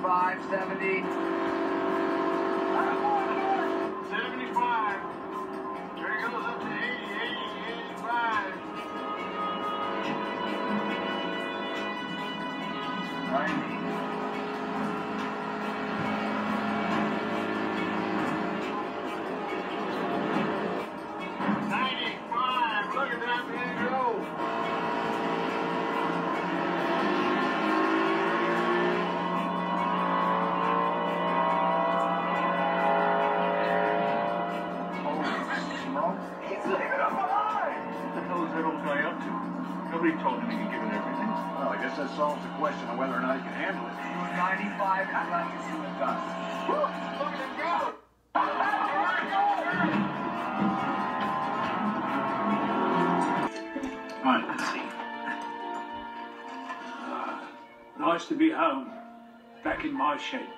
65, 70. 75. There goes up to 80, 80, 85. Ninety. Nobody told him he could give it everything. Well, I guess that solves the question of whether or not he can handle it. Doing 95 and left is in the dust. Look at him go. Right, let's see. Ah, nice to be home, back in my shed.